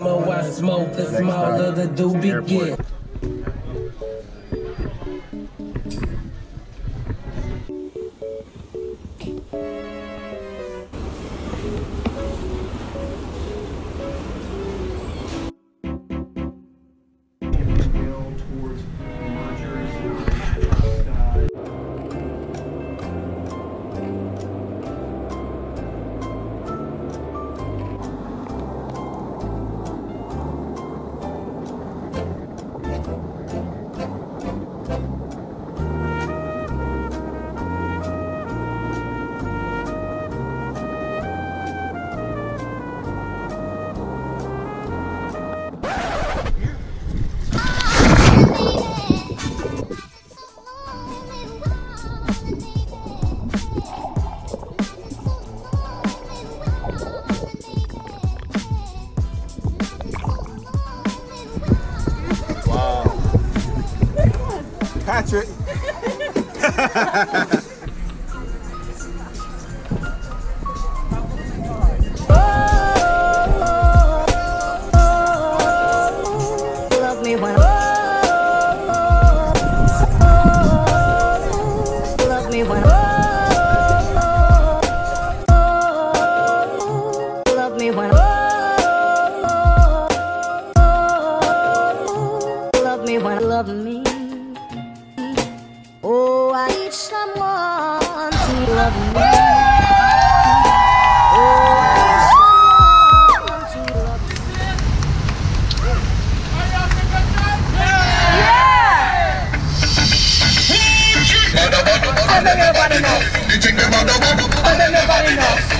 More I smoke, the smaller the doobie get. Patrick. need someone to love me Oh, I need someone to love me Show